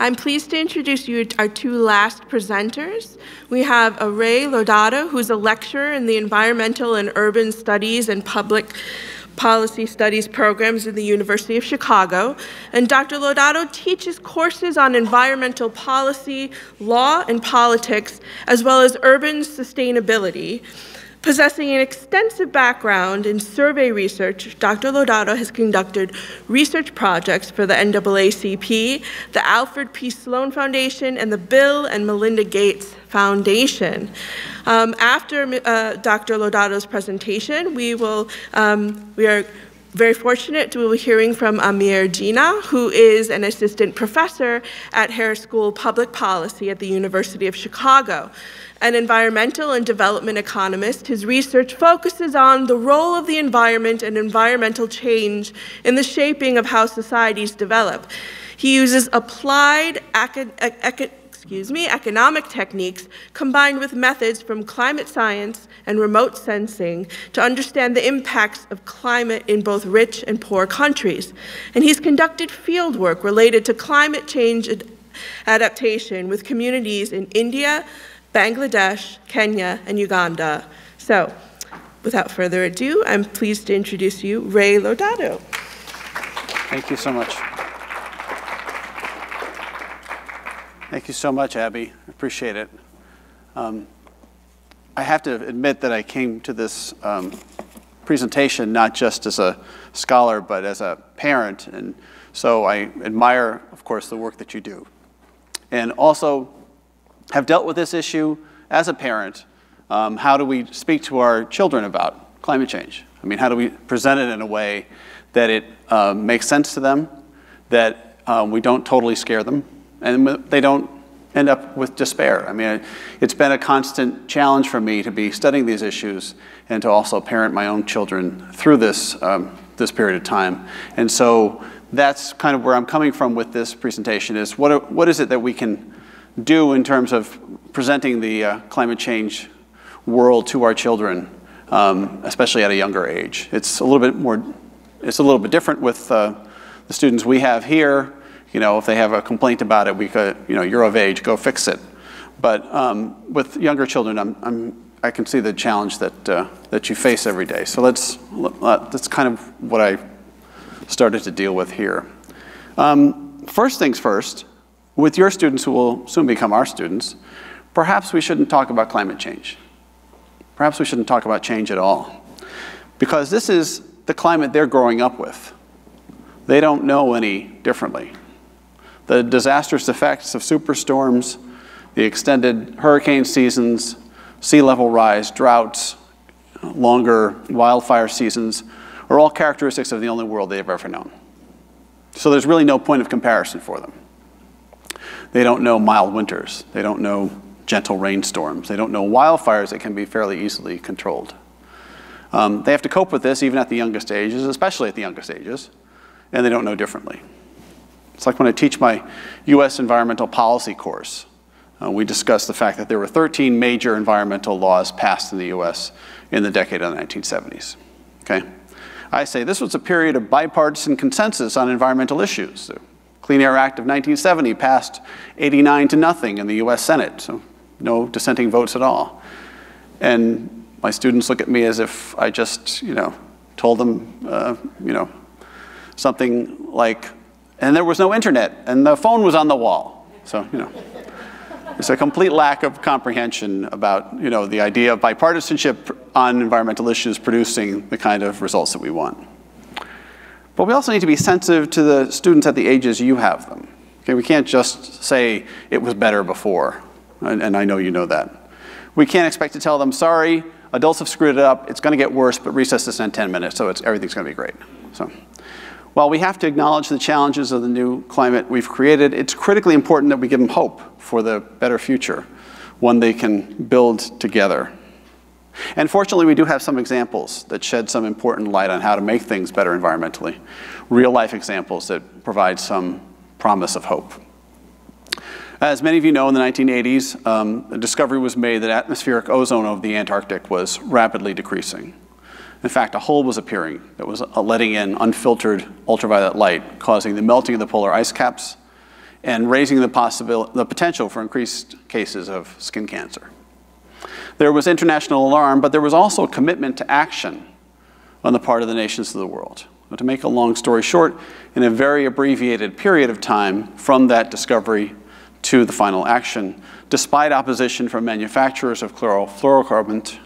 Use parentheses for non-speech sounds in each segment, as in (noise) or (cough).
I'm pleased to introduce you to our two last presenters. We have Ray Lodato, who's a lecturer in the Environmental and Urban Studies and Public Policy Studies programs at the University of Chicago. And Dr. Lodato teaches courses on environmental policy, law, and politics, as well as urban sustainability. Possessing an extensive background in survey research, Dr. Lodato has conducted research projects for the NAACP, the Alfred P. Sloan Foundation, and the Bill and Melinda Gates Foundation. Um, after uh, Dr. Lodato's presentation, we will, um, we are very fortunate to be hearing from Amir Jina, who is an assistant professor at Harris School Public Policy at the University of Chicago. An environmental and development economist, his research focuses on the role of the environment and environmental change in the shaping of how societies develop. He uses applied excuse me, economic techniques combined with methods from climate science and remote sensing to understand the impacts of climate in both rich and poor countries. And he's conducted field work related to climate change adaptation with communities in India, Bangladesh, Kenya, and Uganda. So, without further ado, I'm pleased to introduce you Ray Lodato. Thank you so much. Thank you so much, Abby. I appreciate it. Um, I have to admit that I came to this um, presentation not just as a scholar, but as a parent. And so I admire, of course, the work that you do. And also have dealt with this issue as a parent. Um, how do we speak to our children about climate change? I mean, how do we present it in a way that it uh, makes sense to them, that um, we don't totally scare them, and they don't end up with despair. I mean, it's been a constant challenge for me to be studying these issues and to also parent my own children through this, um, this period of time. And so that's kind of where I'm coming from with this presentation is what, what is it that we can do in terms of presenting the uh, climate change world to our children, um, especially at a younger age. It's a little bit more, it's a little bit different with uh, the students we have here you know, if they have a complaint about it, we could, you know, you're of age, go fix it. But um, with younger children, I'm, I'm, i can see the challenge that, uh, that you face every day. So let's, that's kind of what I started to deal with here. Um, first things first, with your students who will soon become our students, perhaps we shouldn't talk about climate change. Perhaps we shouldn't talk about change at all. Because this is the climate they're growing up with. They don't know any differently the disastrous effects of superstorms, the extended hurricane seasons, sea level rise, droughts, longer wildfire seasons are all characteristics of the only world they've ever known. So there's really no point of comparison for them. They don't know mild winters. They don't know gentle rainstorms. They don't know wildfires that can be fairly easily controlled. Um, they have to cope with this even at the youngest ages, especially at the youngest ages, and they don't know differently. It's like when I teach my US environmental policy course. Uh, we discuss the fact that there were 13 major environmental laws passed in the US in the decade of the 1970s. Okay? I say this was a period of bipartisan consensus on environmental issues. Clean Air Act of 1970 passed 89 to nothing in the US Senate, so no dissenting votes at all. And my students look at me as if I just, you know, told them, uh, you know, something like, and there was no internet, and the phone was on the wall. So, you know, it's a complete lack of comprehension about, you know, the idea of bipartisanship on environmental issues producing the kind of results that we want. But we also need to be sensitive to the students at the ages you have them. Okay, we can't just say it was better before, and, and I know you know that. We can't expect to tell them, sorry, adults have screwed it up, it's gonna get worse, but recess is in 10 minutes, so it's, everything's gonna be great. So. While we have to acknowledge the challenges of the new climate we've created, it's critically important that we give them hope for the better future, one they can build together. And fortunately, we do have some examples that shed some important light on how to make things better environmentally, real life examples that provide some promise of hope. As many of you know, in the 1980s, um, a discovery was made that atmospheric ozone over the Antarctic was rapidly decreasing. In fact, a hole was appearing that was uh, letting in unfiltered ultraviolet light, causing the melting of the polar ice caps and raising the, possibility, the potential for increased cases of skin cancer. There was international alarm, but there was also a commitment to action on the part of the nations of the world. But to make a long story short, in a very abbreviated period of time from that discovery to the final action, despite opposition from manufacturers of chlorofluorocarbons,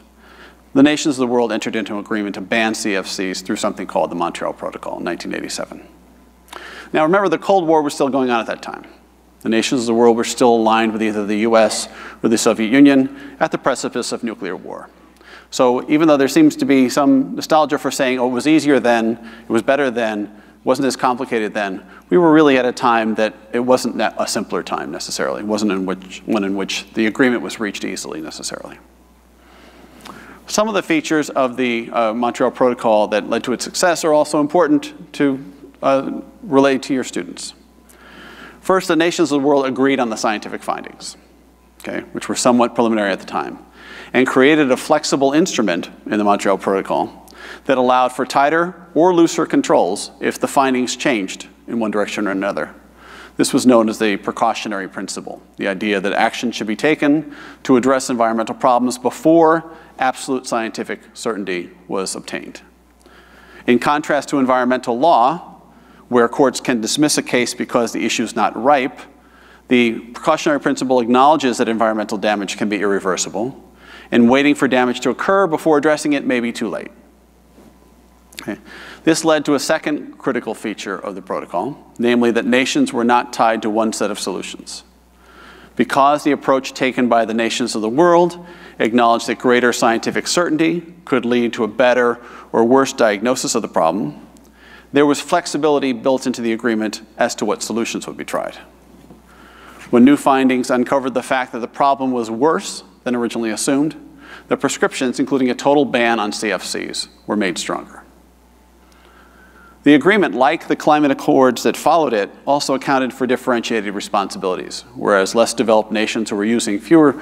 the nations of the world entered into an agreement to ban CFCs through something called the Montreal Protocol in 1987. Now remember, the Cold War was still going on at that time. The nations of the world were still aligned with either the US or the Soviet Union at the precipice of nuclear war. So even though there seems to be some nostalgia for saying, oh, it was easier then, it was better then, wasn't as complicated then, we were really at a time that it wasn't a simpler time necessarily. It wasn't in which, one in which the agreement was reached easily necessarily. Some of the features of the uh, Montreal Protocol that led to its success are also important to uh, relate to your students. First, the nations of the world agreed on the scientific findings, okay, which were somewhat preliminary at the time, and created a flexible instrument in the Montreal Protocol that allowed for tighter or looser controls if the findings changed in one direction or another. This was known as the precautionary principle, the idea that action should be taken to address environmental problems before absolute scientific certainty was obtained. In contrast to environmental law, where courts can dismiss a case because the issue is not ripe, the precautionary principle acknowledges that environmental damage can be irreversible, and waiting for damage to occur before addressing it may be too late. Okay. This led to a second critical feature of the protocol, namely that nations were not tied to one set of solutions. Because the approach taken by the nations of the world acknowledged that greater scientific certainty could lead to a better or worse diagnosis of the problem, there was flexibility built into the agreement as to what solutions would be tried. When new findings uncovered the fact that the problem was worse than originally assumed, the prescriptions, including a total ban on CFCs, were made stronger. The agreement, like the climate accords that followed it, also accounted for differentiated responsibilities, whereas less developed nations who were using fewer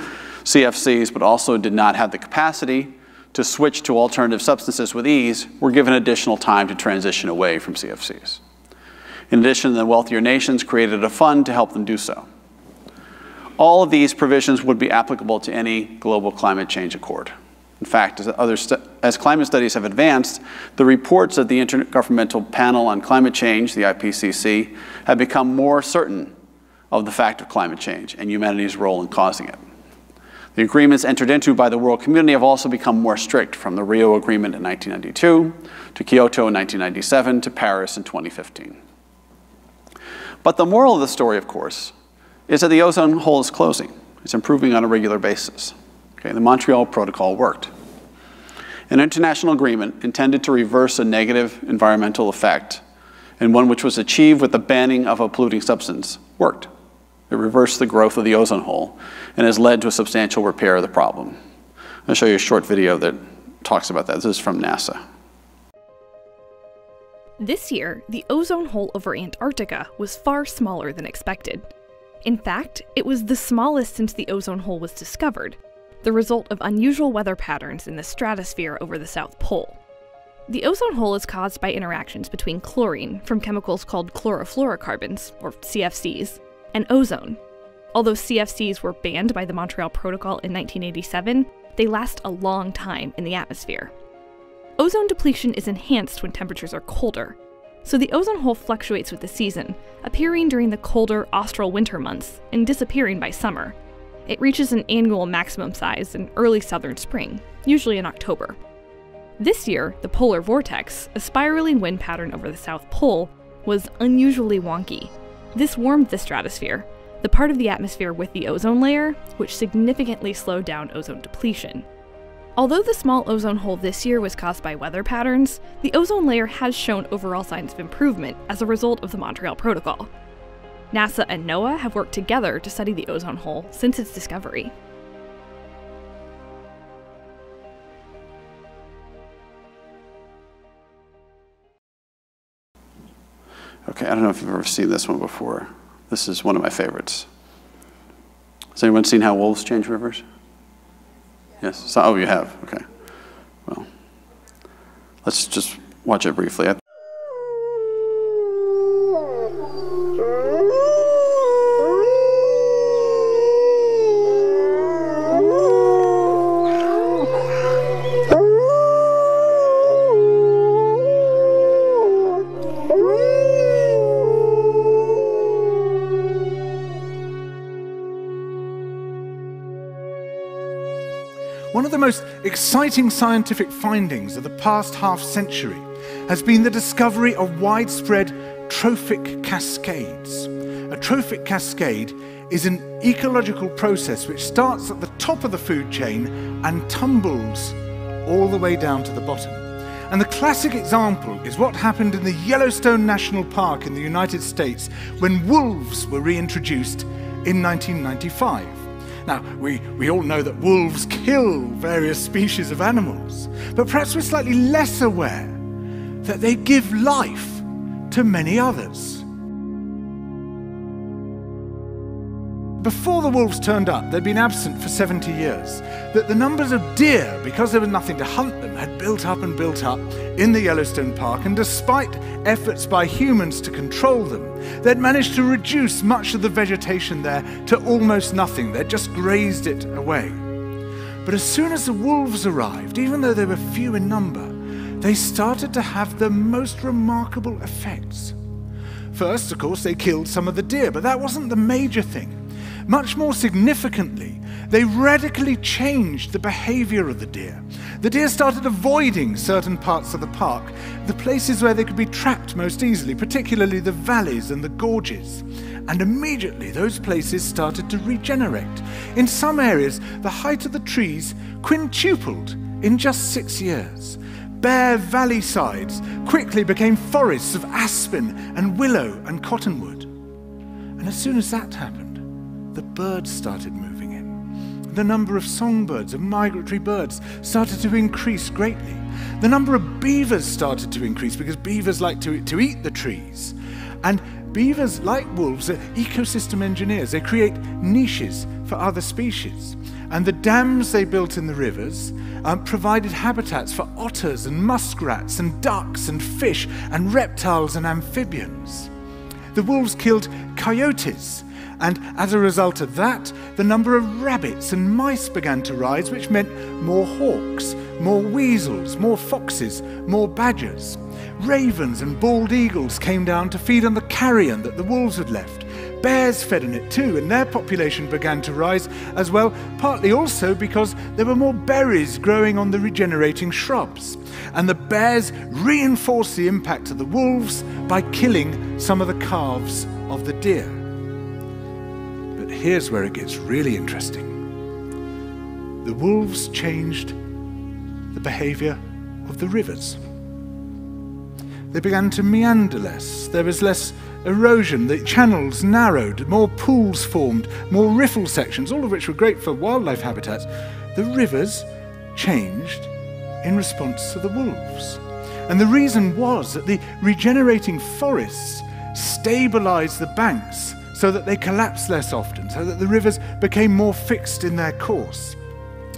CFCs but also did not have the capacity to switch to alternative substances with ease were given additional time to transition away from CFCs. In addition, the wealthier nations created a fund to help them do so. All of these provisions would be applicable to any global climate change accord. In fact, as, as, climate studies have advanced, the reports of the Intergovernmental Panel on Climate Change, the IPCC, have become more certain of the fact of climate change and humanity's role in causing it. The agreements entered into by the world community have also become more strict, from the Rio Agreement in 1992 to Kyoto in 1997 to Paris in 2015. But the moral of the story, of course, is that the ozone hole is closing. It's improving on a regular basis. Okay, the Montreal Protocol worked. An international agreement intended to reverse a negative environmental effect and one which was achieved with the banning of a polluting substance worked. It reversed the growth of the ozone hole and has led to a substantial repair of the problem. I'll show you a short video that talks about that. This is from NASA. This year, the ozone hole over Antarctica was far smaller than expected. In fact, it was the smallest since the ozone hole was discovered, the result of unusual weather patterns in the stratosphere over the South Pole. The ozone hole is caused by interactions between chlorine from chemicals called chlorofluorocarbons, or CFCs, and ozone. Although CFCs were banned by the Montreal Protocol in 1987, they last a long time in the atmosphere. Ozone depletion is enhanced when temperatures are colder, so the ozone hole fluctuates with the season, appearing during the colder austral winter months and disappearing by summer. It reaches an annual maximum size in early southern spring, usually in October. This year, the polar vortex, a spiraling wind pattern over the South Pole, was unusually wonky, this warmed the stratosphere, the part of the atmosphere with the ozone layer, which significantly slowed down ozone depletion. Although the small ozone hole this year was caused by weather patterns, the ozone layer has shown overall signs of improvement as a result of the Montreal Protocol. NASA and NOAA have worked together to study the ozone hole since its discovery. Okay, I don't know if you've ever seen this one before. This is one of my favorites. Has anyone seen how wolves change rivers? Yes. So, oh, you have. Okay. Well, let's just watch it briefly. Most exciting scientific findings of the past half century has been the discovery of widespread trophic cascades. A trophic cascade is an ecological process which starts at the top of the food chain and tumbles all the way down to the bottom. And the classic example is what happened in the Yellowstone National Park in the United States when wolves were reintroduced in 1995. Now, we, we all know that wolves kill various species of animals, but perhaps we're slightly less aware that they give life to many others. Before the wolves turned up, they'd been absent for 70 years, that the numbers of deer, because there was nothing to hunt them, had built up and built up in the Yellowstone Park, and despite efforts by humans to control them, they'd managed to reduce much of the vegetation there to almost nothing. They'd just grazed it away. But as soon as the wolves arrived, even though they were few in number, they started to have the most remarkable effects. First, of course, they killed some of the deer, but that wasn't the major thing. Much more significantly, they radically changed the behavior of the deer. The deer started avoiding certain parts of the park, the places where they could be trapped most easily, particularly the valleys and the gorges. And immediately those places started to regenerate. In some areas, the height of the trees quintupled in just six years. Bare valley sides quickly became forests of aspen and willow and cottonwood. And as soon as that happened, the birds started moving in. The number of songbirds, of migratory birds, started to increase greatly. The number of beavers started to increase because beavers like to, to eat the trees. And beavers, like wolves, are ecosystem engineers. They create niches for other species. And the dams they built in the rivers um, provided habitats for otters and muskrats and ducks and fish and reptiles and amphibians. The wolves killed coyotes and as a result of that, the number of rabbits and mice began to rise, which meant more hawks, more weasels, more foxes, more badgers. Ravens and bald eagles came down to feed on the carrion that the wolves had left. Bears fed on it too, and their population began to rise as well, partly also because there were more berries growing on the regenerating shrubs. And the bears reinforced the impact of the wolves by killing some of the calves of the deer here's where it gets really interesting. The wolves changed the behavior of the rivers. They began to meander less. There was less erosion. The channels narrowed. More pools formed. More riffle sections, all of which were great for wildlife habitats. The rivers changed in response to the wolves. And the reason was that the regenerating forests stabilized the banks so that they collapsed less often, so that the rivers became more fixed in their course.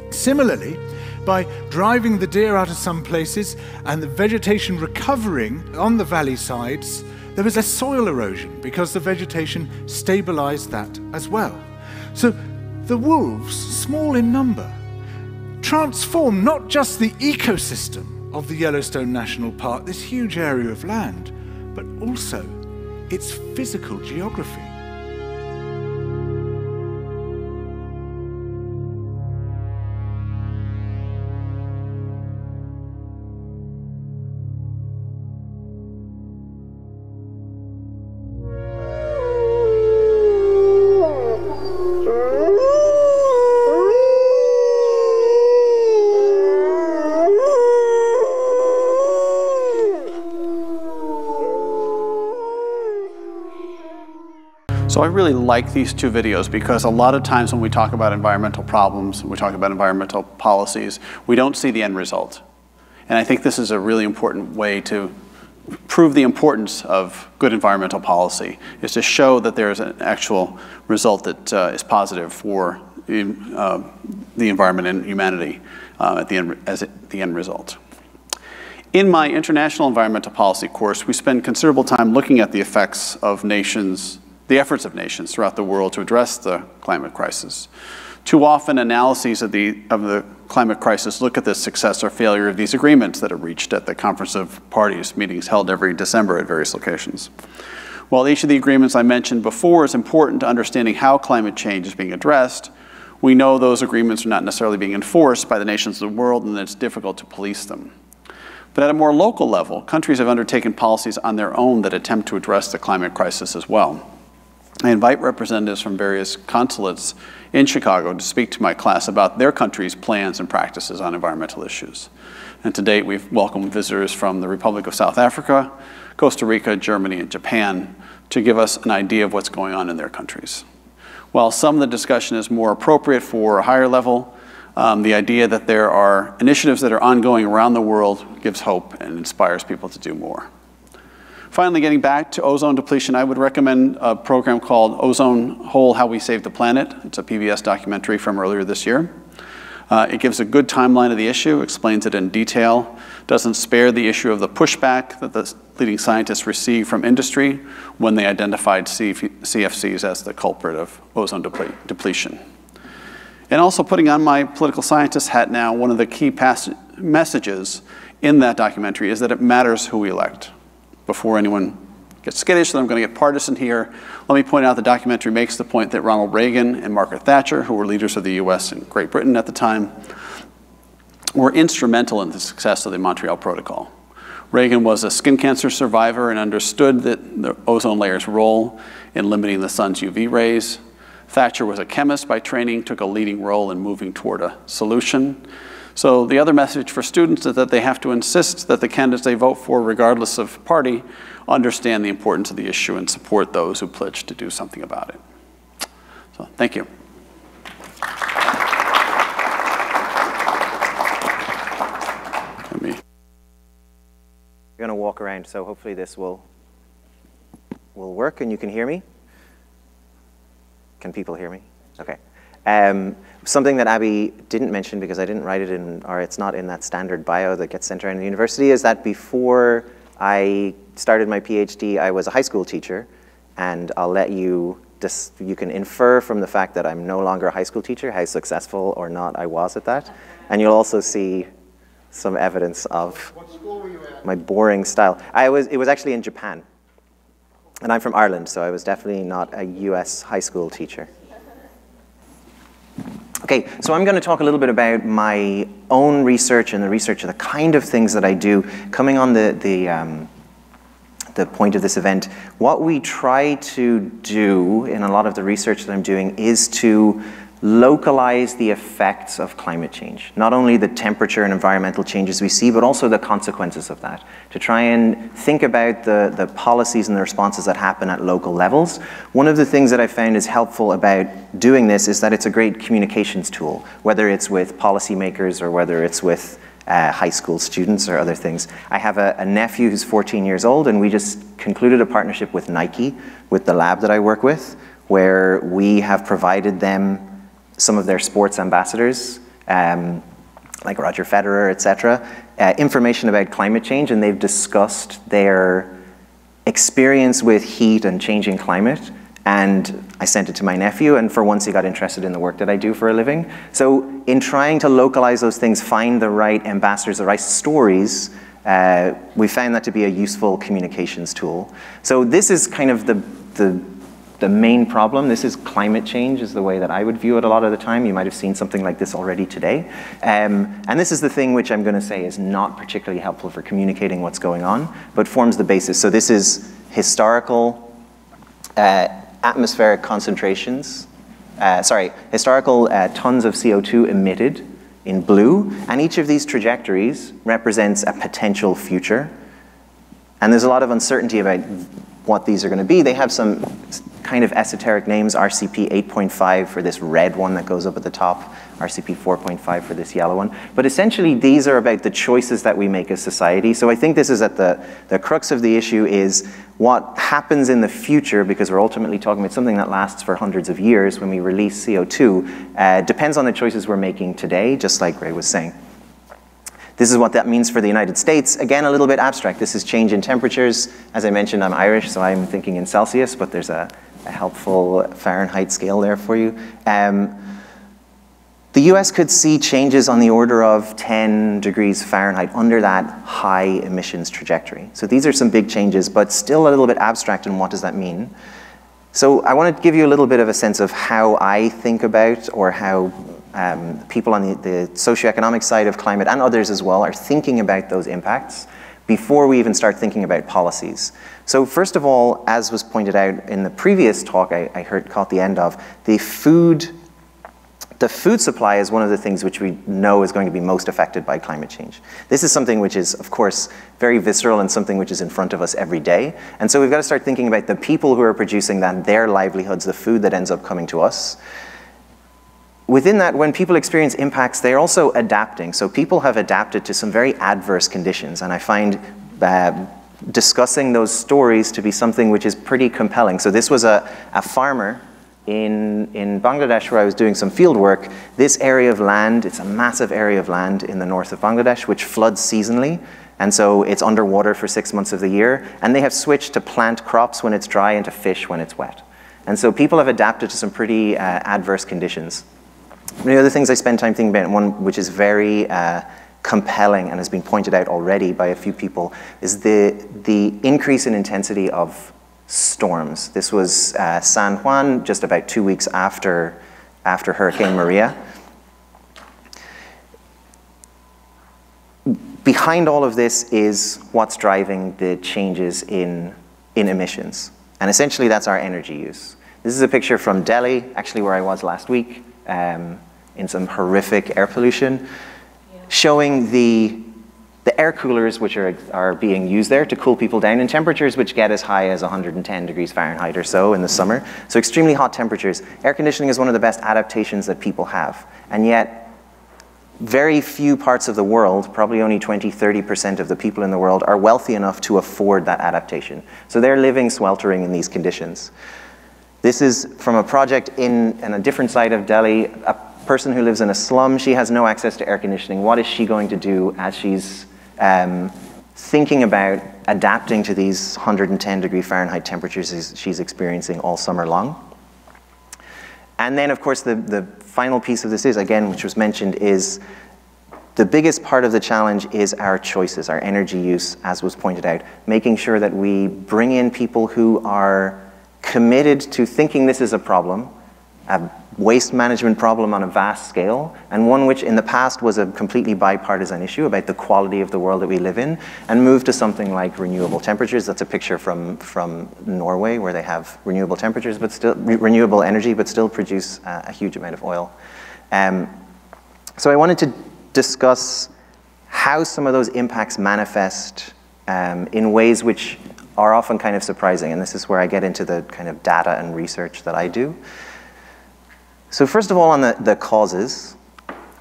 Similarly, by driving the deer out of some places and the vegetation recovering on the valley sides, there was less soil erosion because the vegetation stabilized that as well. So the wolves, small in number, transformed not just the ecosystem of the Yellowstone National Park, this huge area of land, but also its physical geography. So I really like these two videos because a lot of times when we talk about environmental problems, we talk about environmental policies, we don't see the end result. And I think this is a really important way to prove the importance of good environmental policy, is to show that there is an actual result that uh, is positive for uh, the environment and humanity uh, at the end, as it, the end result. In my international environmental policy course, we spend considerable time looking at the effects of nations the efforts of nations throughout the world to address the climate crisis. Too often, analyses of the, of the climate crisis look at the success or failure of these agreements that are reached at the Conference of Parties meetings held every December at various locations. While each of the agreements I mentioned before is important to understanding how climate change is being addressed, we know those agreements are not necessarily being enforced by the nations of the world and that it's difficult to police them. But at a more local level, countries have undertaken policies on their own that attempt to address the climate crisis as well. I invite representatives from various consulates in Chicago to speak to my class about their country's plans and practices on environmental issues. And to date, we've welcomed visitors from the Republic of South Africa, Costa Rica, Germany, and Japan to give us an idea of what's going on in their countries. While some of the discussion is more appropriate for a higher level, um, the idea that there are initiatives that are ongoing around the world gives hope and inspires people to do more. Finally, getting back to ozone depletion, I would recommend a program called Ozone Hole How We Save the Planet. It's a PBS documentary from earlier this year. Uh, it gives a good timeline of the issue, explains it in detail, doesn't spare the issue of the pushback that the leading scientists received from industry when they identified CFCs as the culprit of ozone deple depletion. And also putting on my political scientist hat now, one of the key messages in that documentary is that it matters who we elect before anyone gets skittish that I'm going to get partisan here, let me point out the documentary makes the point that Ronald Reagan and Margaret Thatcher, who were leaders of the US and Great Britain at the time, were instrumental in the success of the Montreal Protocol. Reagan was a skin cancer survivor and understood that the ozone layer's role in limiting the sun's UV rays. Thatcher was a chemist by training, took a leading role in moving toward a solution. So the other message for students is that they have to insist that the candidates they vote for, regardless of party, understand the importance of the issue and support those who pledge to do something about it. So thank you. We're going to walk around, so hopefully this will, will work and you can hear me. Can people hear me? Okay. Um, something that Abby didn't mention because I didn't write it in, or it's not in that standard bio that gets sent around the university, is that before I started my PhD, I was a high school teacher, and I'll let you, just, you can infer from the fact that I'm no longer a high school teacher how successful or not I was at that. And you'll also see some evidence of my boring style. I was, it was actually in Japan. And I'm from Ireland, so I was definitely not a US high school teacher. Okay, so I'm going to talk a little bit about my own research and the research of the kind of things that I do. Coming on the, the, um, the point of this event, what we try to do in a lot of the research that I'm doing is to localize the effects of climate change. Not only the temperature and environmental changes we see, but also the consequences of that. To try and think about the, the policies and the responses that happen at local levels. One of the things that I found is helpful about doing this is that it's a great communications tool, whether it's with policymakers or whether it's with uh, high school students or other things. I have a, a, nephew who's 14 years old, and we just concluded a partnership with Nike, with the lab that I work with, where we have provided them some of their sports ambassadors, um, like Roger Federer, etc., uh, information about climate change, and they've discussed their experience with heat and changing climate. And I sent it to my nephew, and for once he got interested in the work that I do for a living. So, in trying to localize those things, find the right ambassadors, the right stories, uh, we found that to be a useful communications tool. So, this is kind of the, the the main problem. This is climate change is the way that I would view it a lot of the time. You might have seen something like this already today. Um, and this is the thing which I'm going to say is not particularly helpful for communicating what's going on, but forms the basis. So this is historical uh, atmospheric concentrations, uh, sorry, historical uh, tons of CO2 emitted in blue, and each of these trajectories represents a potential future. And there's a lot of uncertainty about what these are going to be. They have some kind of esoteric names, RCP 8.5 for this red one that goes up at the top, RCP 4.5 for this yellow one. But essentially, these are about the choices that we make as society. So I think this is at the, the crux of the issue is what happens in the future, because we're ultimately talking about something that lasts for hundreds of years when we release CO2, uh, depends on the choices we're making today, just like Ray was saying. This is what that means for the United States. Again, a little bit abstract. This is change in temperatures. As I mentioned, I'm Irish, so I'm thinking in Celsius, but there's a, a helpful Fahrenheit scale there for you. Um, the US could see changes on the order of 10 degrees Fahrenheit under that high emissions trajectory. So these are some big changes, but still a little bit abstract and what does that mean. So I want to give you a little bit of a sense of how I think about or how um, people on the, the socioeconomic side of climate and others as well are thinking about those impacts before we even start thinking about policies. So first of all, as was pointed out in the previous talk I, I heard caught the end of, the food the food supply is one of the things which we know is going to be most affected by climate change. This is something which is, of course, very visceral and something which is in front of us every day. And so we've got to start thinking about the people who are producing that, their livelihoods, the food that ends up coming to us. Within that, when people experience impacts, they're also adapting. So people have adapted to some very adverse conditions. And I find uh, discussing those stories to be something which is pretty compelling. So this was a, a farmer in, in Bangladesh where I was doing some field work, this area of land, it's a massive area of land in the north of Bangladesh, which floods seasonally. And so it's underwater for six months of the year. And they have switched to plant crops when it's dry and to fish when it's wet. And so people have adapted to some pretty uh, adverse conditions. One of the other things I spend time thinking about, one which is very uh, compelling and has been pointed out already by a few people, is the, the increase in intensity of storms. This was uh, San Juan just about two weeks after, after Hurricane Maria. Behind all of this is what's driving the changes in, in emissions. And essentially that's our energy use. This is a picture from Delhi, actually where I was last week, um, in some horrific air pollution, showing the the air coolers which are, are being used there to cool people down in temperatures which get as high as 110 degrees Fahrenheit or so in the summer. So extremely hot temperatures. Air conditioning is one of the best adaptations that people have. And yet, very few parts of the world, probably only 20, 30% of the people in the world, are wealthy enough to afford that adaptation. So they're living sweltering in these conditions. This is from a project in, in a different side of Delhi, a person who lives in a slum, she has no access to air conditioning. What is she going to do as she's um, thinking about adapting to these 110 degree Fahrenheit temperatures she's experiencing all summer long. And then, of course, the, the final piece of this is, again, which was mentioned, is the biggest part of the challenge is our choices, our energy use, as was pointed out, making sure that we bring in people who are committed to thinking this is a problem, a waste management problem on a vast scale, and one which in the past was a completely bipartisan issue about the quality of the world that we live in, and move to something like renewable temperatures. That's a picture from, from Norway, where they have renewable temperatures, but still re renewable energy, but still produce uh, a huge amount of oil. Um, so I wanted to discuss how some of those impacts manifest um, in ways which are often kind of surprising, and this is where I get into the kind of data and research that I do. So first of all, on the, the causes,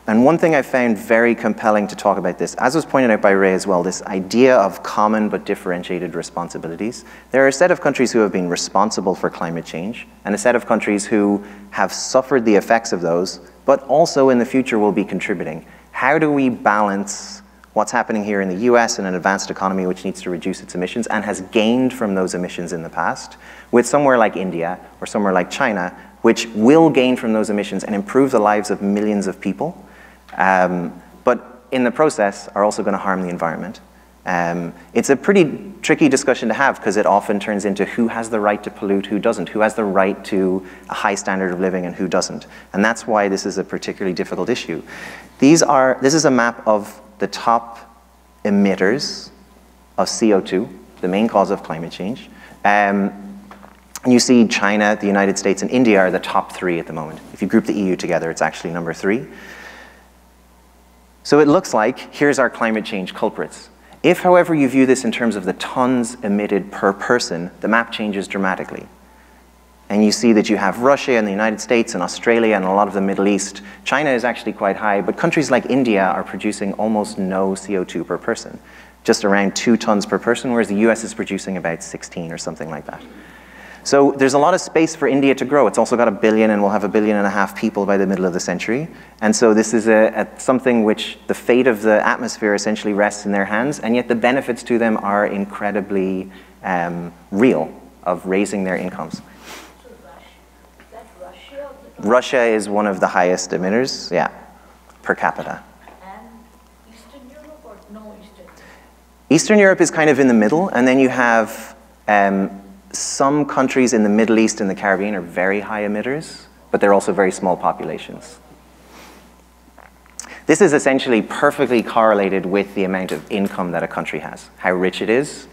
and one thing I found very compelling to talk about this, as was pointed out by Ray as well, this idea of common but differentiated responsibilities. There are a set of countries who have been responsible for climate change, and a set of countries who have suffered the effects of those, but also in the future will be contributing. How do we balance what's happening here in the US in an advanced economy which needs to reduce its emissions and has gained from those emissions in the past, with somewhere like India or somewhere like China, which will gain from those emissions and improve the lives of millions of people, um, but in the process are also going to harm the environment. Um, it's a pretty tricky discussion to have because it often turns into who has the right to pollute, who doesn't, who has the right to a high standard of living and who doesn't. And that's why this is a particularly difficult issue. These are, this is a map of the top emitters of CO2, the main cause of climate change. Um, and you see China, the United States, and India are the top three at the moment. If you group the EU together, it's actually number three. So it looks like here's our climate change culprits. If, however, you view this in terms of the tons emitted per person, the map changes dramatically. And you see that you have Russia and the United States and Australia and a lot of the Middle East. China is actually quite high, but countries like India are producing almost no CO2 per person, just around two tons per person, whereas the US is producing about 16 or something like that. So there's a lot of space for India to grow. It's also got a billion and we'll have a billion and a half people by the middle of the century. And so this is a, a, something which the fate of the atmosphere essentially rests in their hands, and yet the benefits to them are incredibly um, real of raising their incomes. Russia, is one of the highest emitters, yeah, per capita. And Eastern Europe or no Eastern? Eastern Europe is kind of in the middle, and then you have um, some countries in the Middle East and the Caribbean are very high emitters, but they're also very small populations. This is essentially perfectly correlated with the amount of income that a country has, how rich it is.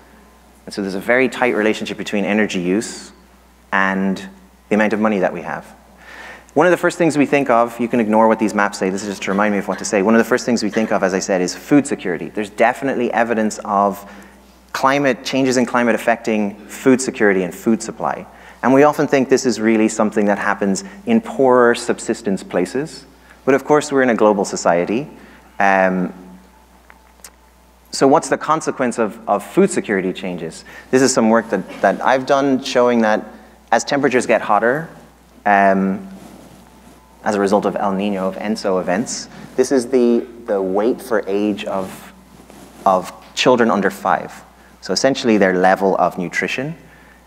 And so there's a very tight relationship between energy use and the amount of money that we have. One of the first things we think of, you can ignore what these maps say, this is just to remind me of what to say. One of the first things we think of, as I said, is food security. There's definitely evidence of climate, changes in climate affecting food security and food supply. And we often think this is really something that happens in poorer subsistence places. But of course, we're in a global society. Um, so what's the consequence of, of food security changes? This is some work that, that I've done showing that as temperatures get hotter, um, as a result of El Nino, of ENSO events, this is the, the weight for age of, of children under five. So essentially their level of nutrition.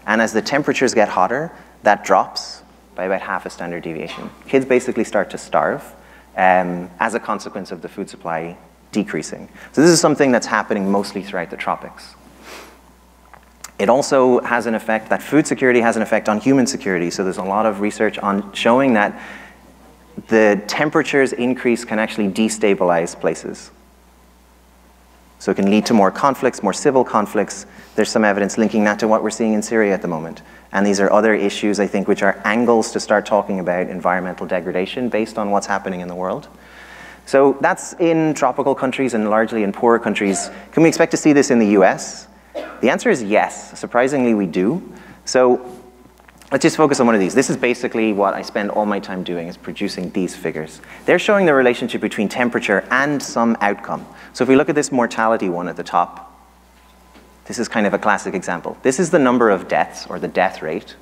And as the temperatures get hotter, that drops by about half a standard deviation. Kids basically start to starve um, as a consequence of the food supply decreasing. So this is something that's happening mostly throughout the tropics. It also has an effect, that food security has an effect on human security. So there's a lot of research on showing that the temperatures increase can actually destabilize places. So it can lead to more conflicts, more civil conflicts. There's some evidence linking that to what we're seeing in Syria at the moment. And these are other issues, I think, which are angles to start talking about environmental degradation based on what's happening in the world. So that's in tropical countries and largely in poorer countries. Can we expect to see this in the US? The answer is yes. Surprisingly, we do. So Let's just focus on one of these. This is basically what I spend all my time doing is producing these figures. They're showing the relationship between temperature and some outcome. So if we look at this mortality one at the top, this is kind of a classic example. This is the number of deaths, or the death rate,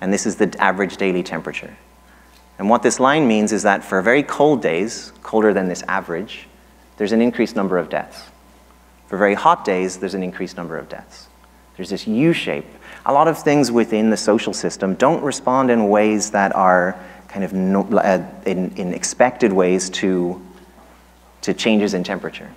and this is the average daily temperature. And what this line means is that for very cold days, colder than this average, there's an increased number of deaths. For very hot days, there's an increased number of deaths. There's this U shape a lot of things within the social system don't respond in ways that are kind of no, uh, in, in expected ways to, to changes in temperature.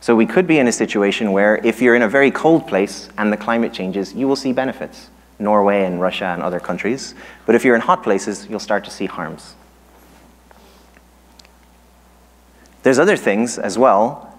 So we could be in a situation where if you're in a very cold place and the climate changes, you will see benefits. Norway and Russia and other countries. But if you're in hot places, you'll start to see harms. There's other things as well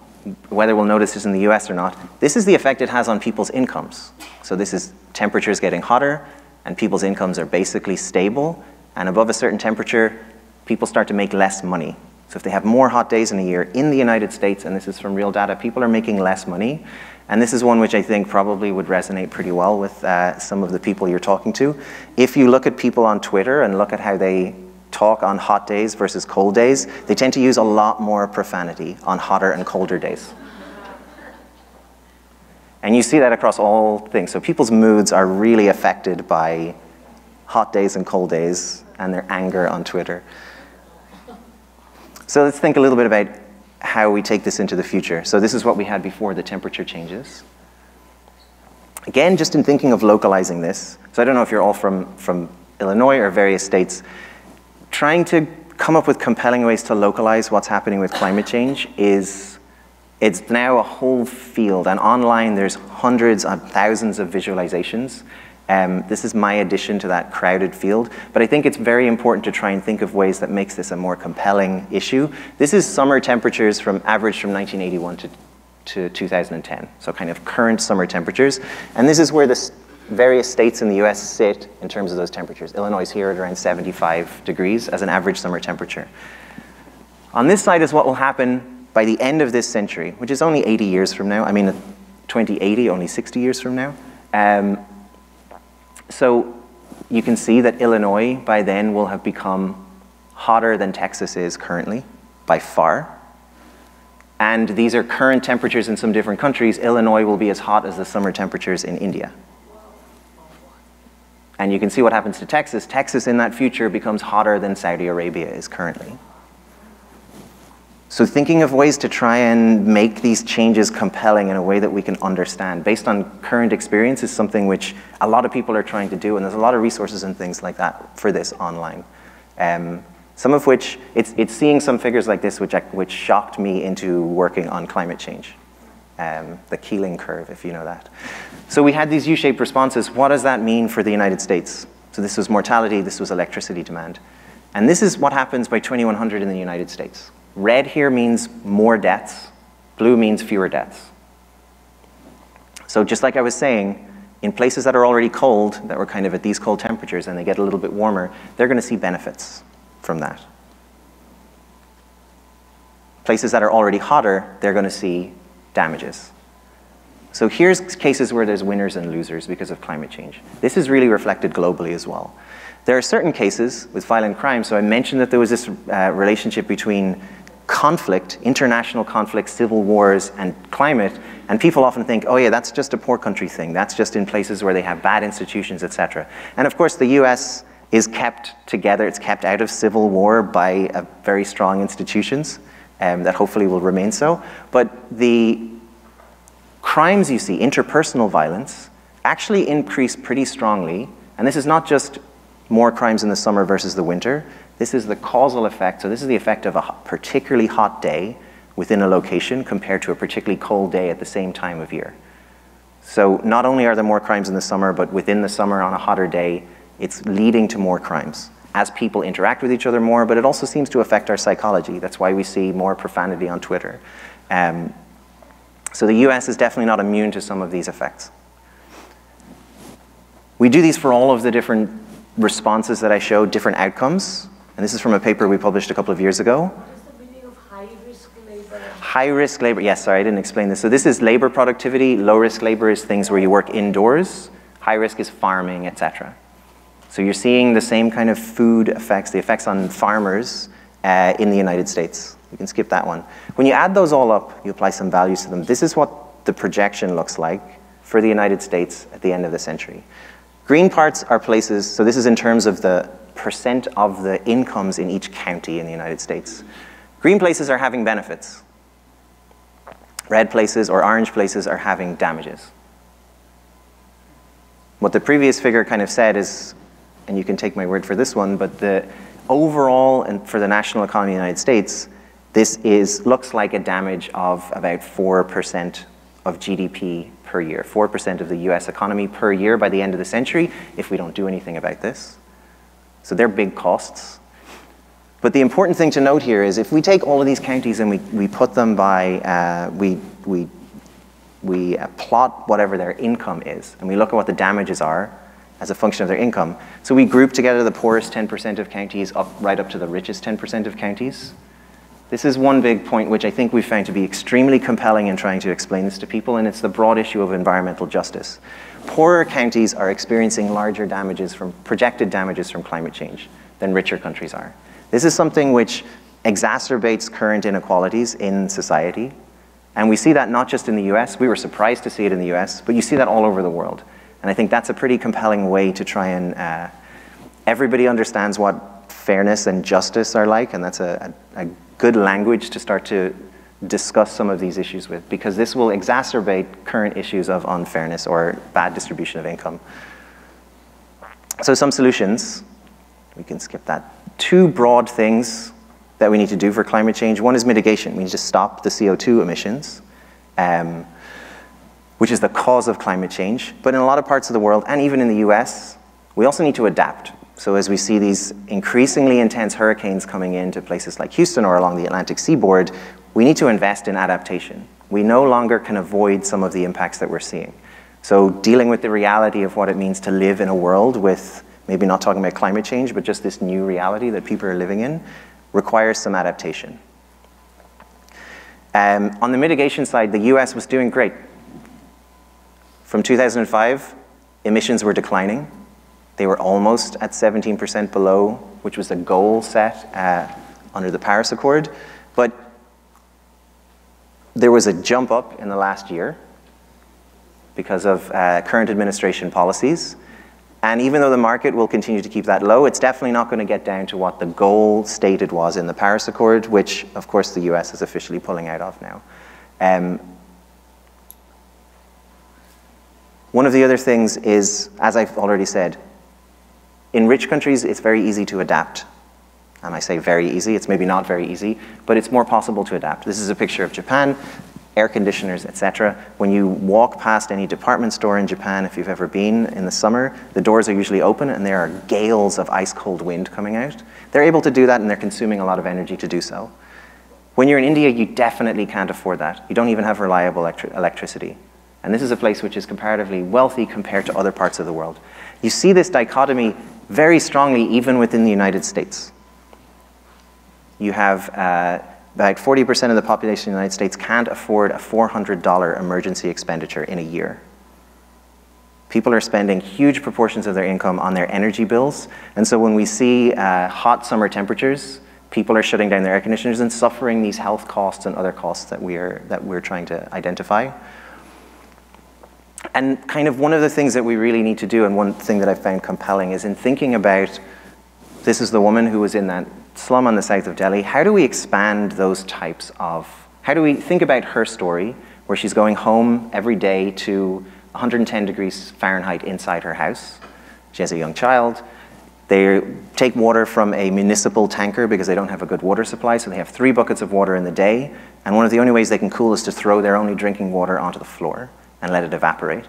whether we'll notice this in the US or not, this is the effect it has on people's incomes. So this is temperatures getting hotter, and people's incomes are basically stable, and above a certain temperature, people start to make less money. So if they have more hot days in a year in the United States, and this is from real data, people are making less money. And this is one which I think probably would resonate pretty well with uh, some of the people you're talking to. If you look at people on Twitter and look at how they talk on hot days versus cold days, they tend to use a lot more profanity on hotter and colder days. And you see that across all things. So people's moods are really affected by hot days and cold days and their anger on Twitter. So let's think a little bit about how we take this into the future. So this is what we had before the temperature changes. Again, just in thinking of localizing this, so I don't know if you're all from, from Illinois or various states, trying to come up with compelling ways to localize what's happening with climate change is it's now a whole field. And online there's hundreds of thousands of visualizations. Um, this is my addition to that crowded field. But i think it's very important to try and think of ways that makes this a more compelling issue. This is summer temperatures from average from 1981 to, to 2010 so kind of current summer temperatures. And this is where this various states in the US sit in terms of those temperatures. Illinois is here at around 75 degrees as an average summer temperature. On this side is what will happen by the end of this century, which is only 80 years from now. I mean, 2080, only 60 years from now. Um, so you can see that Illinois by then will have become hotter than Texas is currently, by far. And these are current temperatures in some different countries. Illinois will be as hot as the summer temperatures in India. And you can see what happens to Texas. Texas in that future becomes hotter than Saudi Arabia is currently. So thinking of ways to try and make these changes compelling in a way that we can understand based on current experience is something which a lot of people are trying to do and there's a lot of resources and things like that for this online. Um, some of which, it's, it's seeing some figures like this which, which shocked me into working on climate change. Um, the Keeling curve, if you know that. So we had these U-shaped responses. What does that mean for the United States? So this was mortality, this was electricity demand. And this is what happens by 2100 in the United States. Red here means more deaths, blue means fewer deaths. So just like I was saying, in places that are already cold, that were kind of at these cold temperatures and they get a little bit warmer, they're going to see benefits from that. Places that are already hotter, they're going to see damages. So here's cases where there's winners and losers because of climate change. This is really reflected globally as well. There are certain cases with violent crime, so I mentioned that there was this uh, relationship between conflict, international conflict, civil wars, and climate, and people often think, oh yeah, that's just a poor country thing. That's just in places where they have bad institutions, etc. And of course, the US is kept together, it's kept out of civil war by uh, very strong institutions um, that hopefully will remain so. But the crimes you see, interpersonal violence, actually increase pretty strongly. And this is not just more crimes in the summer versus the winter. This is the causal effect. So this is the effect of a particularly hot day within a location compared to a particularly cold day at the same time of year. So not only are there more crimes in the summer, but within the summer on a hotter day, it's leading to more crimes as people interact with each other more, but it also seems to affect our psychology. That's why we see more profanity on Twitter. Um, so the US is definitely not immune to some of these effects. We do these for all of the different responses that I show, different outcomes. And this is from a paper we published a couple of years ago. High risk labor, yes, sorry, I didn't explain this. So this is labor productivity. Low risk labor is things where you work indoors. High risk is farming, etc. So you're seeing the same kind of food effects, the effects on farmers uh, in the United States. You can skip that one. When you add those all up, you apply some values to them. This is what the projection looks like for the United States at the end of the century. Green parts are places, so this is in terms of the percent of the incomes in each county in the United States. Green places are having benefits. Red places or orange places are having damages. What the previous figure kind of said is and you can take my word for this one, but the overall and for the national economy of the United States, this is, looks like a damage of about 4% of GDP per year, 4% of the US economy per year by the end of the century if we don't do anything about this. So they're big costs. But the important thing to note here is if we take all of these counties and we, we put them by, uh, we, we, we uh, plot whatever their income is, and we look at what the damages are, as a function of their income. So we group together the poorest 10% of counties up right up to the richest 10% of counties. This is one big point which I think we found to be extremely compelling in trying to explain this to people, and it's the broad issue of environmental justice. Poorer counties are experiencing larger damages from projected damages from climate change than richer countries are. This is something which exacerbates current inequalities in society. And we see that not just in the US, we were surprised to see it in the US, but you see that all over the world. And I think that's a pretty compelling way to try and, uh, everybody understands what fairness and justice are like, and that's a, a, a good language to start to discuss some of these issues with, because this will exacerbate current issues of unfairness or bad distribution of income. So some solutions, we can skip that. Two broad things that we need to do for climate change. One is mitigation. We need to stop the CO2 emissions. Um, which is the cause of climate change. But in a lot of parts of the world, and even in the US, we also need to adapt. So as we see these increasingly intense hurricanes coming into places like Houston or along the Atlantic seaboard, we need to invest in adaptation. We no longer can avoid some of the impacts that we're seeing. So dealing with the reality of what it means to live in a world with, maybe not talking about climate change, but just this new reality that people are living in, requires some adaptation. Um, on the mitigation side, the US was doing great. From 2005, emissions were declining. They were almost at 17% below, which was the goal set uh, under the Paris Accord. But there was a jump up in the last year because of uh, current administration policies. And even though the market will continue to keep that low, it's definitely not going to get down to what the goal stated was in the Paris Accord, which, of course, the US is officially pulling out of now. Um, One of the other things is, as I've already said, in rich countries, it's very easy to adapt. And I say very easy, it's maybe not very easy, but it's more possible to adapt. This is a picture of Japan. air conditioners, etc. When you walk past any department store in Japan, if you've ever been in the summer, the doors are usually open and there are gales of ice cold wind coming out. They're able to do that and they're consuming a lot of energy to do so. When you're in India, you definitely can't afford that. You don't even have reliable electri electricity. And this is a place which is comparatively wealthy compared to other parts of the world. You see this dichotomy very strongly even within the United States. You have uh, about 40% of the population in the United States can't afford a $400 emergency expenditure in a year. People are spending huge proportions of their income on their energy bills. And so when we see uh, hot summer temperatures, people are shutting down their air conditioners and suffering these health costs and other costs that we're, that we're trying to identify. And kind of one of the things that we really need to do, and one thing that I found compelling, is in thinking about this is the woman who was in that slum on the south of Delhi, how do we expand those types of, how do we think about her story, where she's going home every day to 110 degrees Fahrenheit inside her house. She has a young child. They take water from a municipal tanker because they don't have a good water supply, so they have three buckets of water in the day, and one of the only ways they can cool is to throw their only drinking water onto the floor and let it evaporate.